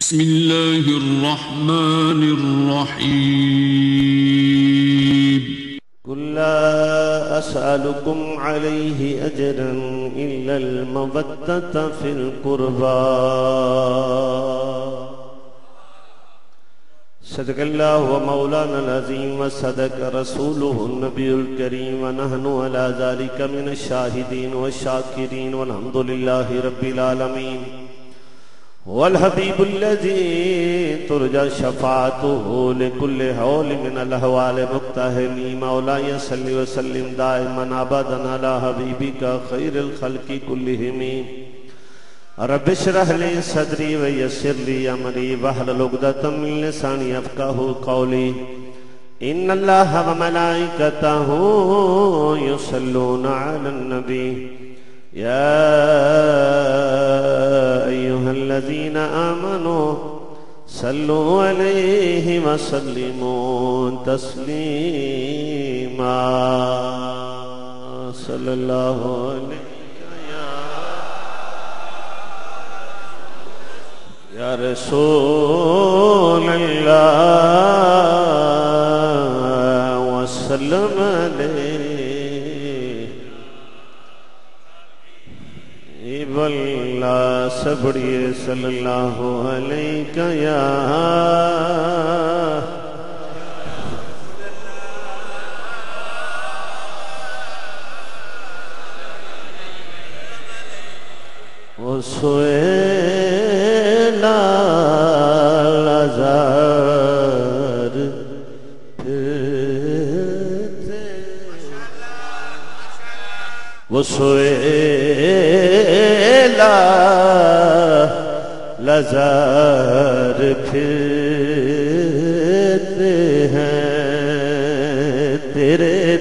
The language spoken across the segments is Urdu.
بسم الله الرحمن الرحيم. قل لا أسألكم عليه أجرا إلا المودة في القربى. صدق الله ومولانا العظيم وصدق رسوله النبي الكريم. ونحن على ذلك من الشاهدين والشاكرين والحمد لله رب العالمين. والحبيب الذي ترجى شفاعته لكل حول من الأحوال مقتهمي مولاي صل وسلم دائما أبدا على حبيبك خير الخلق كلهم. رب اشرح لي صدري ويسر لي أمري. واحلل عقدة من لساني يفقهوا قولي. إن الله وملائكته يصلون على النبي. يا أيها الذين آمنوا صلوا عليه وسلموا تسليما. صلى الله عليه يا رسول الله وسلم عليه. بلا صلی اللہ علیہ یا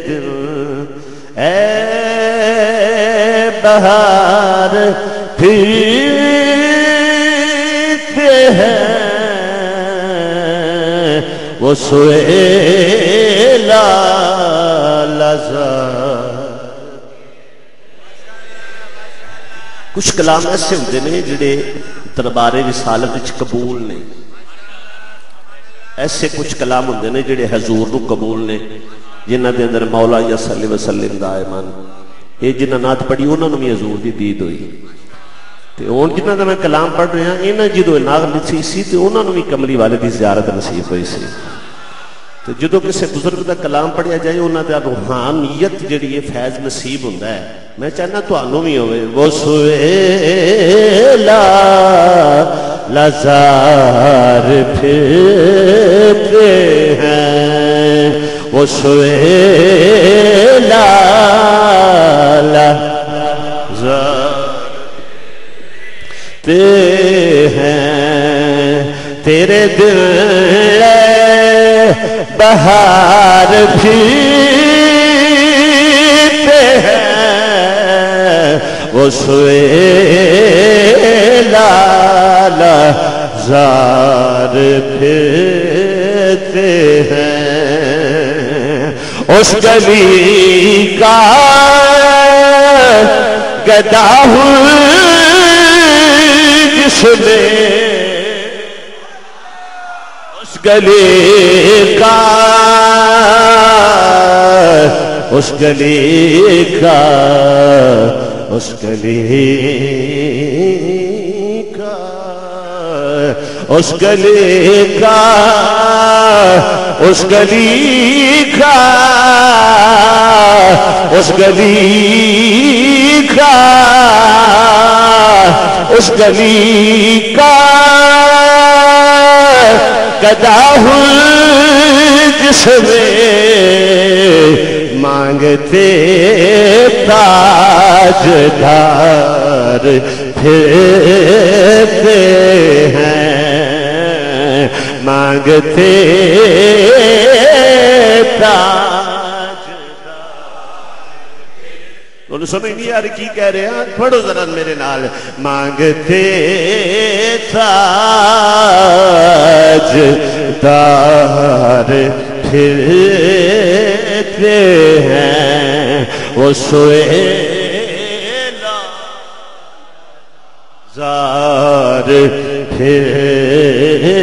دل، اے بہار، پھرتے ہیں وہ سوئے لزار کچھ کلام ایسے ہوتے ہیں جڑے دربار رسالت وچ قبول نے ایسے کچھ کلام ہوتے ہیں جڑے حضور نو قبول نے جنہ دے اندر مولا یا صلی وسلم دا ایمان یہ جنہ نات پڑھی، انہوں نے بھی حضور دی دید ہوئی۔ تے ہن جنہ دا میں کلام پڑھ رہا ہاں انہاں جدو ناغ لکھی سی، تے انہوں نے بھی کملی والے دی زیارت نصیب ہوئی سی۔ تو جدو کسی بزرگ دا کلام پڑھیا جائے انہوں دا روحانیت جڑی ہے فیض نصیب ہوندہ ہے۔ میں چاہنا تو آنو بھی ہوئے، وہ سویلا لزار پھرتے ہیں۔ وہ سویلا لزار ہیں تیرے دل بہار پھرتے ہیں وہ سوئے لالا زار پھرتے ہیں اس گلی کا گدا جس میں اس گلی کا اس گلی کا اس گلی کا اس گلی کا، اس گلی کا، اس گلی کا، اس گلی کا۔ گدا ہوں جس میں مانگتے تاج دار پھرتے ہیں۔ مانگتے تاج انہوں سمجھ نہیں آ رہی کی کہہ رہے ہیں؟ پڑھو ذرا میرے نال۔ مانگتے تاج دار پھرتے ہیں۔ وہ سوئے زار پھرتے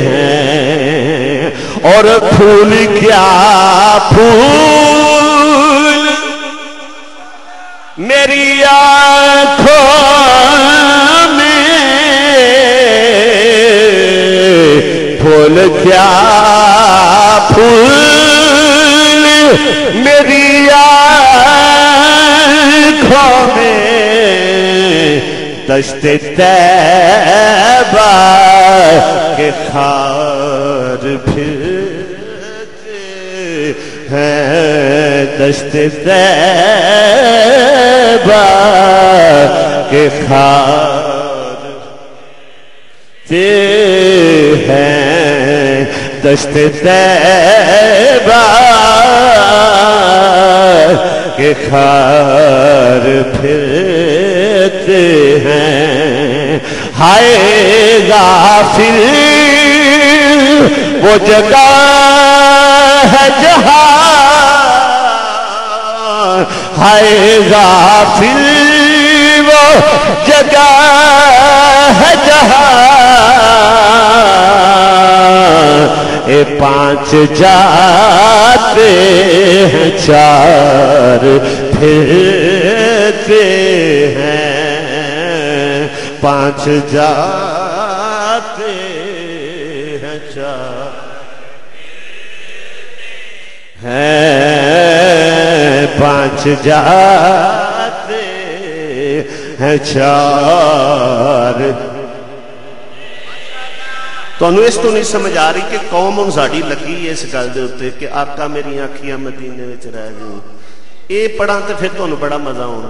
ہیں اور پھول کیا پھول میری آنکھوں میں پھول کیا پھول میری آنکھوں دشت تیبہ کے خار پھرتے ہیں۔ دشت تیبہ کے خار تے ہیں۔ دشت تیبہ کے خار پھرتے ہیں۔ ہائے غافل، وہ جگہ ہے جہاں۔ ہائے غافل، وہ جگہ ہے جہاں۔ اے پانچ جاتے ہیں، چار پھرتے ہیں۔ پانچ جاتے ہیں چار ہیں پانچ جاتے ہیں چار ਤੁਹਾਨੂੰ ਇਸ ਤੋਂ ਨਹੀਂ ਸਮਝ ਆ ਰਹੀ ਕਿ ਕੌਮ ਹੁਣ ਸਾਡੀ ਲੱਗੀ ਹੈ ਇਸ ਗੱਲ ਦੇ ਉੱਤੇ ਕਿ ਆਕਾ ਮੇਰੀਆਂ ਅੱਖੀਆਂ ਮਦੀਨੇ ਵਿੱਚ ਰਹਿ ਗਈਆਂ ਇਹ ਪੜਾਂ ਤੇ ਫਿਰ ਤੁਹਾਨੂੰ ਬੜਾ ਮਜ਼ਾ ਆਉਣਾ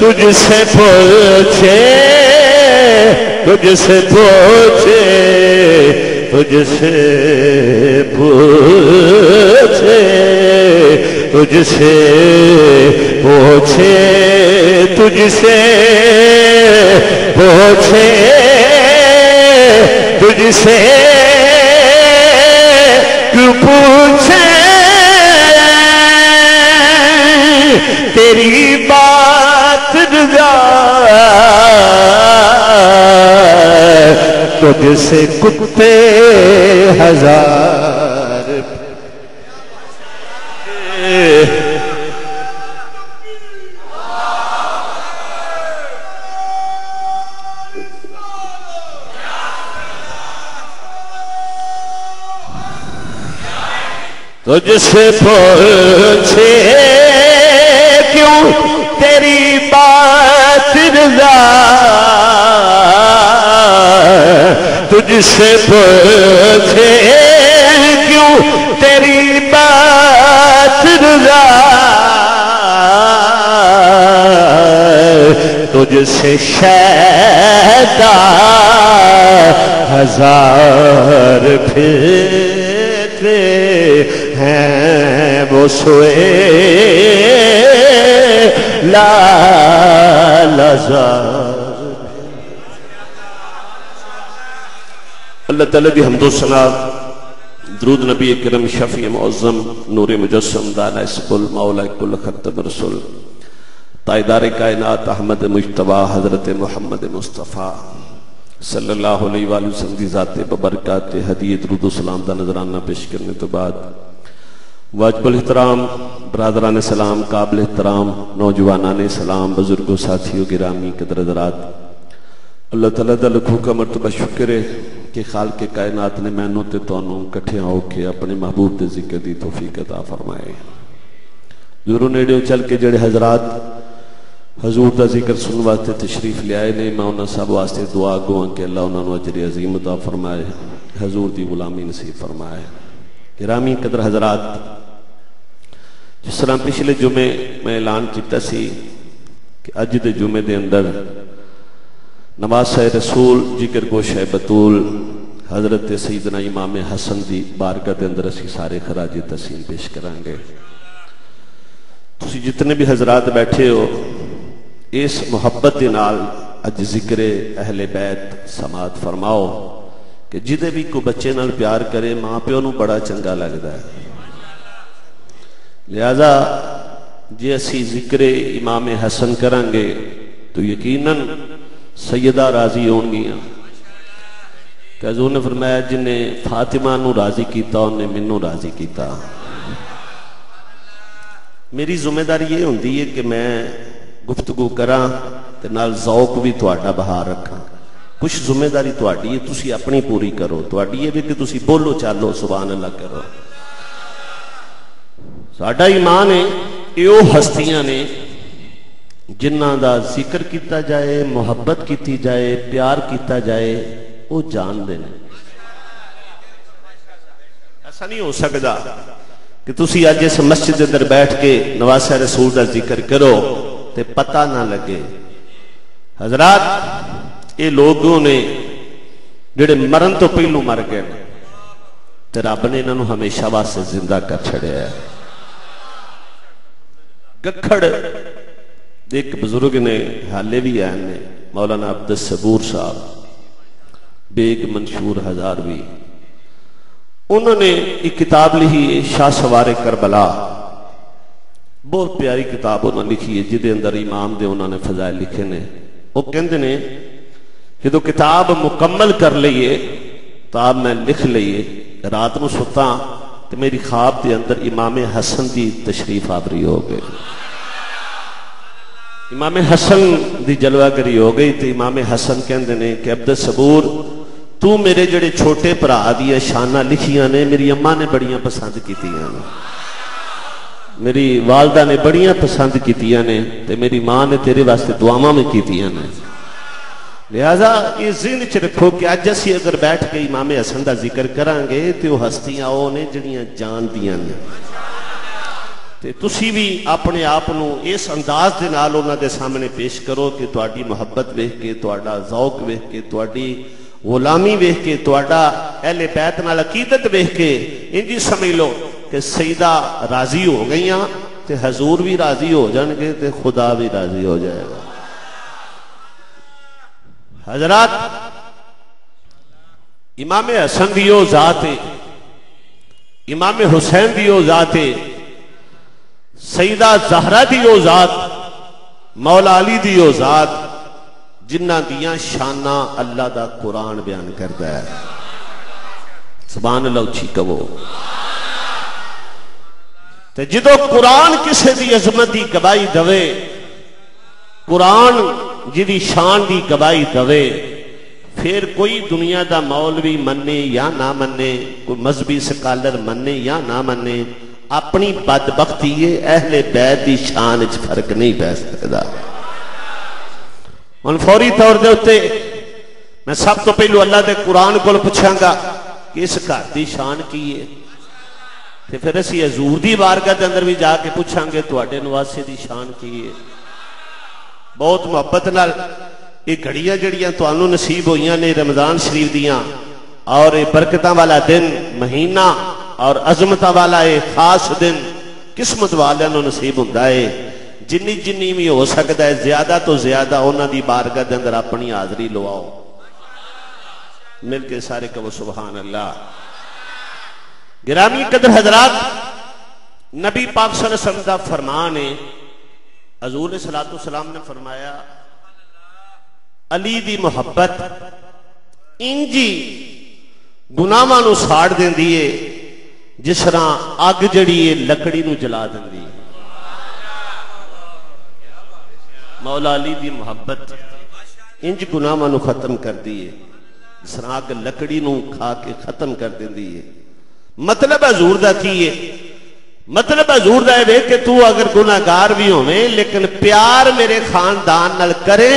تجھ سے پوچھے، تجھ سے پوچھے، تجھ سے پوچھے، تجھ سے پوچھے، تجھ سے پوچھے، تجھ سے کیوں پوچھے؟ تیری بات تجھ سے کتے ہزار۔ تجھ سے پوچھے کیوں تیری بات رضا؟ تجھ سے پوچھے کیوں تیری بات رضا؟ تجھ سے شیدہ ہزار پھرتے ہیں وہ سوئے لالزار اللہ تعالیٰ دی حمد و سنا۔ درود نبی کرم شفیع معظم نور مجسم دانا اسکل مولا کل خطب رسول۔ تائیدار کائنات احمد مجتبہ حضرت محمد مصطفیٰ صلی اللہ علیہ وآلہ وسلم دی ذات ببرکات حدیت درود و سلام دا نظرانہ پیش کرنے تو بعد۔ واجب الاحترام، برادران سلام، قابل احترام، نوجوانان سلام، بزرگوں، ساتھیوں، گرامی، قدر درات اللہ تعالیٰ دا لکھو کا مرتبہ شکر ہے۔ کہ خالق کائنات نے مینوں تے تانوں اکٹھے ہو کے اپنے محبوب دے ذکر دی توفیق عطا فرمائے۔ زورو نیڑیو چل کے جڑے حضرات حضور دا ذکر سن واسطے تشریف لے آئے نے، میں انہوں سب واسطے دعا گواں کہ اللہ انہوں نو اجر عظیم عطا فرمائے، حضور دی غلامی نصیب فرمائے۔ گرامی قدر حضرات، جس طرح پچھلے جمعے میں اعلان کیتا سی کہ اج دے جمعے دے اندر نماز ہے رسول جکر گوش ہے بطول حضرت سیدنا امام حسن دی بارکہ دے اندر اسی سارے خراج تحسین پیش کریں گے۔ تسی جتنے بھی حضرات بیٹھے ہو، اس محبت دے نال اج ذکر اہل بیت سماعت فرماؤ کہ جدے بھی کوئی بچے نال پیار کرے، ماں پیو نو بڑا چنگا لگتا ہے۔ لہذا جی اسی ذکر امام حسن کریں گے تو یقیناً سیدہ راضی ہون گیاں۔ کہ حضور نے فرمایا جن نے فاطمہ نو راضی کیتا، انہیں منو راضی کیتا۔ میری ذمہ داری یہ ہوندی ہے کہ میں گفتگو کراں تے نال ذوق بھی تہاڈا بہا رکھاں۔ کچھ ذمہ داری تہاڈی ہے، تسی اپنی پوری کرو۔ تہاڈی یہ بھی کہ تسی بولو چالو، سبحان اللہ کرو۔ ساڈا ایمان ہے ایو ہستیاں نے جنہ دا ذکر کیتا جائے، محبت کیتی جائے، پیار کیتا جائے وہ جان دے ایسا نہیں ہو سکتا کہ تسی آج اس مسجد اندر بیٹھ کے نواسہ رسول دا ذکر کرو تے پتہ نہ لگے۔ حضرات یہ لوگوں نے جڑے مرن تو پہلو مر گئے تے رب نے انہوں ہمیشہ واسطے زندہ کر چھڑے ہے۔ گکھڑ ایک بزرگ نے حالے بھی آئے مولانا عبد صاحب بیگ منشور ہزاروی۔ انہوں نے ایک کتاب لکھی شاہ سوار کربلا۔ بہت پیاری کتاب انہوں نے لکھی ہے، جدے اندر امام دے انہوں نے فضائل لکھے نے۔ وہ کہندے نے کہ تو کتاب مکمل کر لئیے کتاب میں لکھ لئیے، رات نو ستا تو میری خواب دے اندر امام حسن دی تشریف آبری ہو گئے امام حسن دی جلوہ کری ہو گئی تو امام حسن کہندے نے کہ عبد الصبور، تو میرے جڑے چھوٹے پرا دیا شانہ لکھیاں نے، میری اممہ نے بڑیاں پسند کیتیاں نے۔ میری والدہ نے بڑیاں پسند کیتیاں نے تے میری ماں نے تیرے واسطے دعاواں میں کیتیاں نے۔ لہذا یہ ذہن چ رکھو کہ اج اسی اگر بیٹھ کے امام حسن دا ذکر کران گے تے وہ ہستیاں او نے جڑیاں جان دیاں نے۔ تے تسی بھی اپنے آپ نو اس انداز دے نال انہاں دے سامنے پیش کرو کہ تہاڈی محبت ویکھ کے تہاڈا ذوق ویکھ کے تہاڈی غلامی ویخ کے توڑا اہل بیت نال عقیدت ویخ کے۔ انجی سمجھ لو کہ سیدہ راضی ہو گئیاں تے حضور بھی راضی ہو جان گے تے خدا بھی راضی ہو جائے گا۔ حضرات، امام حسن دیو ذات امام حسین دیو ذات سیدہ زہرہ دیو ذات، مولا علی دیو ذات جنہ دیاں شانہ اللہ دا قرآن بیان کرتا ہے۔ سبحان اللہ، اچھی کبو تے جدو قرآن کسے دی عظمت دی گواہی دوے قرآن جدی شان دی گواہی دوے پھر کوئی دنیا دا مولوی مننے یا نہ مننے کوئی مذہبی سکالر مننے یا نہ مننے اپنی بدبختی اہل بیت دی شان اچھ فرق نہیں پہ سکتا۔ ان فوری طور دے ہوتے میں سب تو پہلو اللہ دے قرآن کو پچھاں گا کہ اس گھر دی شان کی ہے؟ تے پھر اسی حضور دی بارگاہ دے اندر بھی جا کے پوچھاں گے تواڈے نواسے دی شان کی ہے؟ بہت محبت نال یہ گھڑیاں جڑیاں تانوں نصیب ہوئیاں نے رمضان شریف دیاں اور یہ برکتاں والا دن مہینہ اور عظمتاں والا یہ خاص دن قسمت والے نو نصیب ہوندا ہے جنی جنی بھی ہو سکتا ہے زیادہ تو زیادہ انہوں دی بارگاہ دے اندر اپنی حاضری لواؤ۔ مل کے سارے کہو سبحان اللہ۔ گرامی قدر حضرات، نبی پاک صلی اللہ علیہ وسلم دا فرمان ہے حضور صلی اللہ علیہ وسلم نے فرمایا، علی دی محبت انجی گناہاں نو ساڑ دین دیئے جس طرح اگ جڑی ہے، لکڑی نو جلا دین دیئے مولا علی دی محبت انج گناہ نو ختم کر دیئے سراک لکڑی نو کھا کے ختم کر دیں دیئے مطلب حضور دا کیے مطلب حضور دا ہے کہ تو اگر گناہگار بھی ہوئے لیکن پیار میرے خاندان نل کرے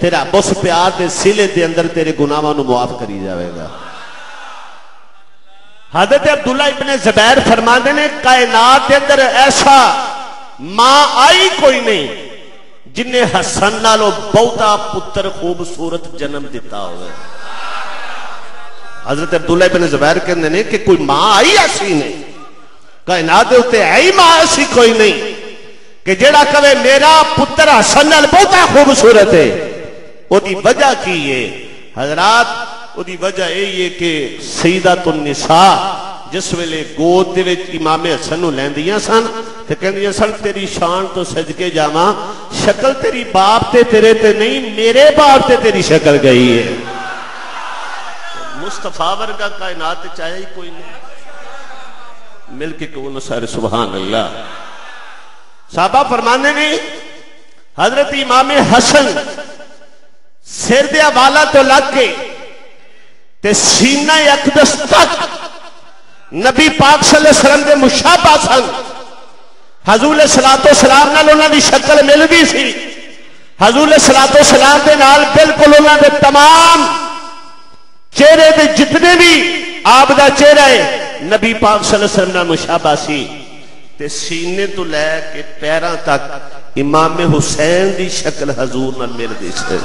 تیرا بس پیار دے سلے دے اندر تیرے گناہ نو معاف کری جاوے گا۔ حضرت عبداللہ ابن زبیر فرمانے نے، کائنات اندر ایسا ماں آئی کوئی نہیں جن حسن نالو بہتا پتر خوبصورت جنم دیتا ہوئے۔ حضرت عبداللہ ابن زبیر کہنے نے کہ کوئی ماں آئی ایسی نہیں، کائنات دے ہوتے آئی ماں ایسی کوئی نہیں کہ جیڑا کہے میرا پتر حسن نال بہتا خوبصورت ہے۔ وہ دی وجہ کی ہے؟ حضرات وہ دی وجہ اے یہ کہ سیدت النساء جس ویلے گود دے وچ امام حسن نو لیندیاں سن تے کہندیاں سن تیری شان تو سج کے جاواں شکل تیری باپ تے تیرے تے نہیں میرے باپ تے تیری شکل گئی ہے مصطفیٰ ورگا کائنات چاہے ہی کوئی نہیں مل کے کہو سارے سبحان اللہ صحابہ فرمانے نے حضرت امام حسن سر دیا والا تو لگ کے تے سینہ اقدس تک نبی پاک صلی اللہ علیہ وسلم دے مشابہ سن۔ حضور صلاۃ والسلام نال انہاں دی شکل مل گئی سی۔ حضور صلاۃ والسلام دے نال بالکل انہاں دے تمام چہرے دے جتنے بھی آپ دا چہرہ ہے، نبی پاک صلی اللہ علیہ وسلم نال مشابہ سی۔ تے سینے تو لے کے پیراں تک امام حسین دی شکل حضور نال مل گئی سی۔